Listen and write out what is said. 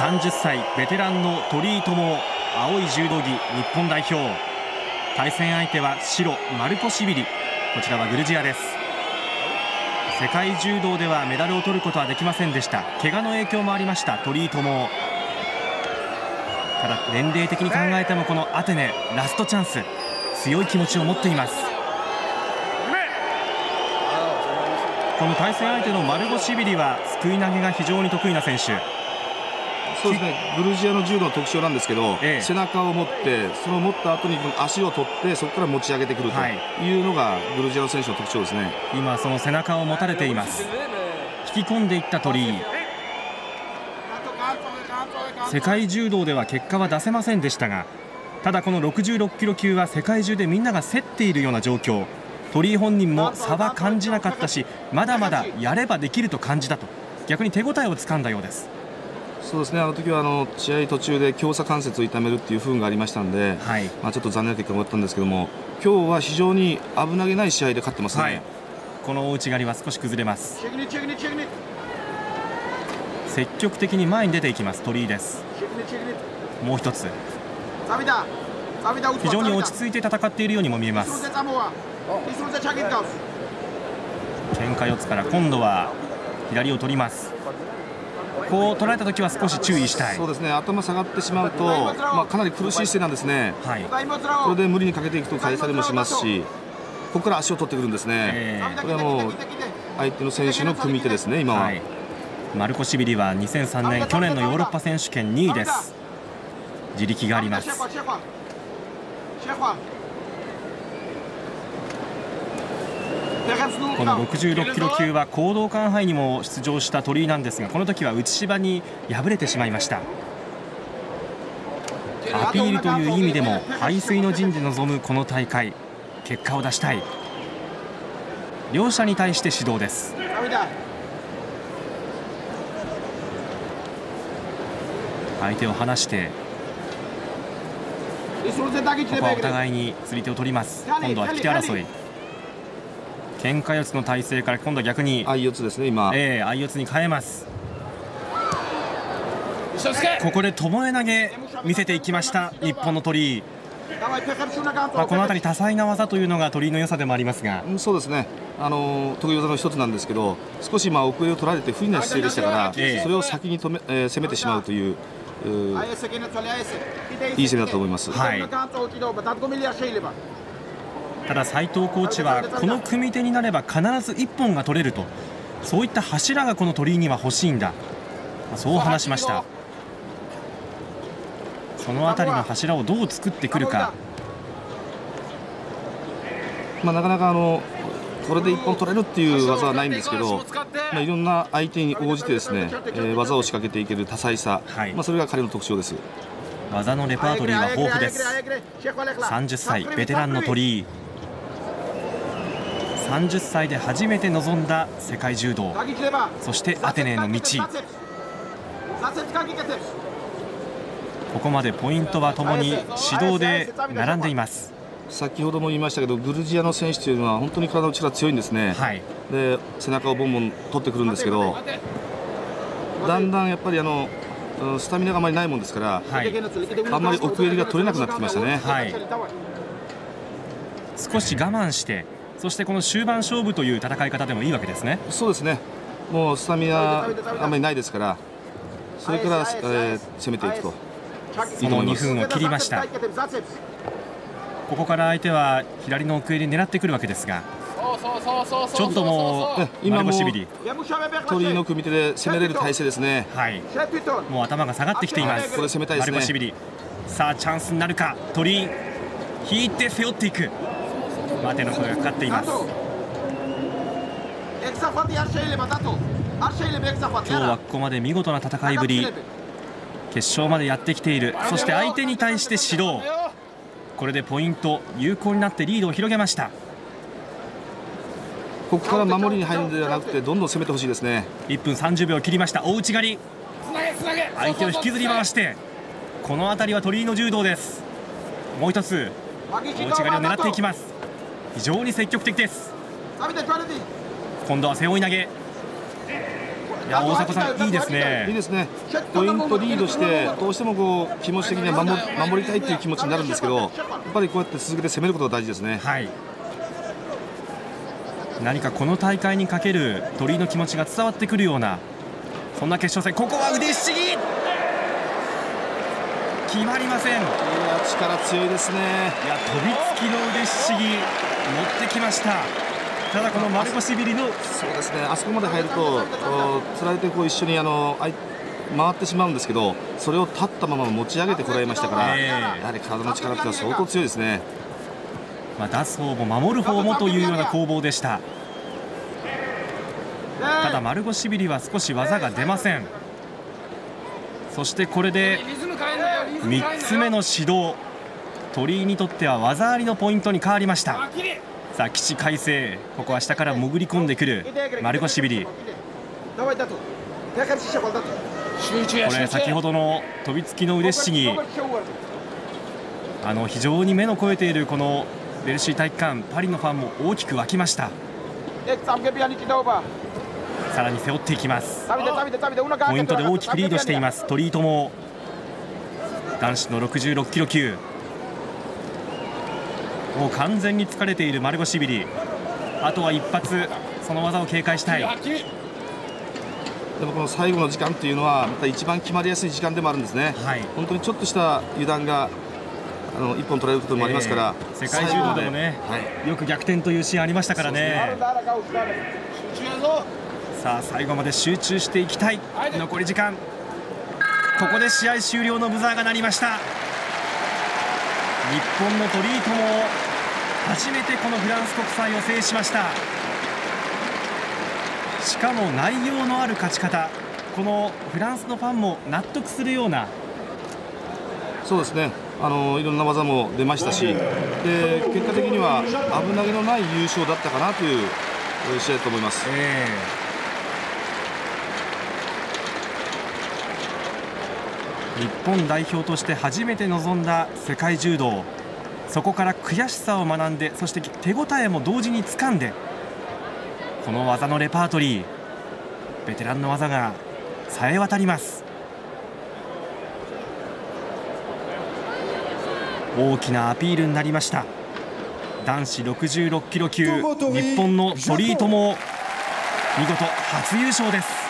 30歳ベテランの鳥居友青い柔道着日本代表。対戦相手は白マルコシビリ。こちらはグルジアです。世界柔道ではメダルを取ることはできませんでした。怪我の影響もありました鳥居友ただ年齢的に考えてもこのアテネラストチャンス。強い気持ちを持っています。この対戦相手のマルゴシビリはすくい投げが非常に得意な選手。そうですね。グルジアの柔道の特徴なんですけど、ええ、背中を持ってその持った後に足を取ってそこから持ち上げてくるとい。うのが、グルジアの選手の特徴ですね。今その背中を持たれています。引き込んでいった鳥居。世界柔道では結果は出せませんでしたがただこの66キロ級は世界中でみんなが競っているような状況。鳥居本人も差は感じなかったしまだまだやればできると感じたと。逆に手応えをつかんだようですそうですね。あの時はあの試合途中で強鎖関節を痛めるっていう不運がありましたので、はい、まあ、ちょっと残念な結果が終わったんですけども今日は非常に危なげない試合で勝ってますね、はい、この大内刈りは少し崩れます。積極的に前に出ていきます鳥居です。もう一つ。非常に落ち着いて戦っているようにも見えます。喧嘩四つから今度は左を取りますこう取られた時は少し注意したい。そうですね。頭下がってしまうと、まあ、かなり苦しい姿勢なんですね、はい、これで無理にかけていくと返されもしますしここから足を取ってくるんですね、えー、これはもう相手の選手の組み手ですね今は、はい、マルコシビリは2003年去年のヨーロッパ選手権2位です。自力がありますこの66キロ級は行動館杯にも出場した鳥居なんですがこの時は内芝に敗れてしまいました。アピールという意味でも背水の陣で臨むこの大会結果を出したい。両者に対して指導です。相手を離してここはお互いに釣り手を取ります。今度は引き手争い。喧嘩四つの体勢から今度は逆に。相四つですね今。ええー、相四つに変えます。ここで巴投げ見せていきました日本の鳥居。まあ、この辺り多彩な技というのが鳥居の良さでもありますが、うん、そうですね。あの得意技の一つなんですけど少しまあ奥へを取られて不利な姿勢でしたから、えー、それを先に止め、えー、攻めてしまうといういい攻めだと思います。はいただ斉藤コーチはこの組み手になれば必ず1本が取れるとそういった柱がこの鳥居には欲しいんだ。そう話しました。その辺りの柱をどう作ってくるか、まあ、なかなかあのこれで1本取れるっていう技はないんですけど、まあ、いろんな相手に応じてですね、えー、技を仕掛けていける多彩さ、はい、まあ、それが彼の特徴です。技のレパートリーは豊富です。30歳ベテランの鳥居30歳で初めて臨んだ世界柔道。そしてアテネへの道。ここまでポイントはともに指導で並んでいます。先ほども言いましたけどグルジアの選手というのは本当に体の力強いんですね、はい、で背中をボンボン取ってくるんですけどだんだんやっぱりあのスタミナがあまりないもんですから、はい、あんまり奥襟が取れなくなってきましたね、はい、少し我慢してそしてこの終盤勝負という戦い方でもいいわけですね。そうですね。もうスタミナあまりないですからそれから、えー、攻めていくと。その2分を切りました。ここから相手は左の奥襟狙ってくるわけですがちょっともう今も鳥居の組み手で攻めれる体勢ですね。はい。もう頭が下がってきています、これ攻めたいですね。さあチャンスになるか。鳥居引いて背負っていく待ての声がかかっています。今日はここまで見事な戦いぶり。決勝までやってきている。そして相手に対して指導。これでポイント有効になってリードを広げました。ここから守りに入るのではなくてどんどん攻めてほしいですね。1分30秒切りました。大内刈り。相手を引きずり回してこの辺りは鳥居の柔道です。もう一つ大内刈りを狙っていきます非常に積極的です。今度は背負い投げ。いや大迫さんいいですね。いいですねポイントリードしてどうしてもこう気持ち的には守守りたいという気持ちになるんですけどやっぱりこうやって続けて攻めることが大事ですね。はい。何かこの大会にかける鳥居の気持ちが伝わってくるようなそんな決勝戦。ここは腕ひしぎ。決まりません。いや力強いですね。いや飛びつきの腕ひしぎ持ってきました。ただこの丸腰ビリのそうですね。あそこまで入るとつられてこう一緒にあの回ってしまうんですけどそれを立ったまま持ち上げてこられましたから、えー、やはり体の力っていうのは相当強いですね。まあ、出す方も守る方もというような攻防でした。ただ丸腰ビリは少し技が出ません。そしてこれで3つ目の指導鳥居にとっては技ありのポイントに変わりました。さあ起死回生ここは下から潜り込んでくる丸腰ビリ。これ先ほどの飛びつきの腕ひしぎ。あの非常に目の肥えているこのベルシー体育館。パリのファンも大きく沸きました。さらに背負っていきます。ポイントで大きくリードしています。鳥居友男子の66キロ級もう完全に疲れているマルゴシビリ。あとは一発その技を警戒したい。でもこの最後の時間というのはまた一番決まりやすい時間でもあるんですね、はい、本当にちょっとした油断があの一本取られることもありますから、えー、世界柔道でもね、はい、よく逆転というシーンありましたからね。さあ最後まで集中していきたい。残り時間。ここで試合終了のブザーが鳴りました。日本のトリートも初めてこのフランス国際を制しました。しかも内容のある勝ち方。このフランスのファンも納得するような。そうですね。あのいろんな技も出ましたし。で結果的には危なげのない優勝だったかなという試合だと思います。えー日本代表として初めて臨んだ世界柔道そこから悔しさを学んでそして手応えも同時につかんでこの技のレパートリーベテランの技がさえ渡ります。大きなアピールになりました。男子66キロ級日本の鳥居友見事初優勝です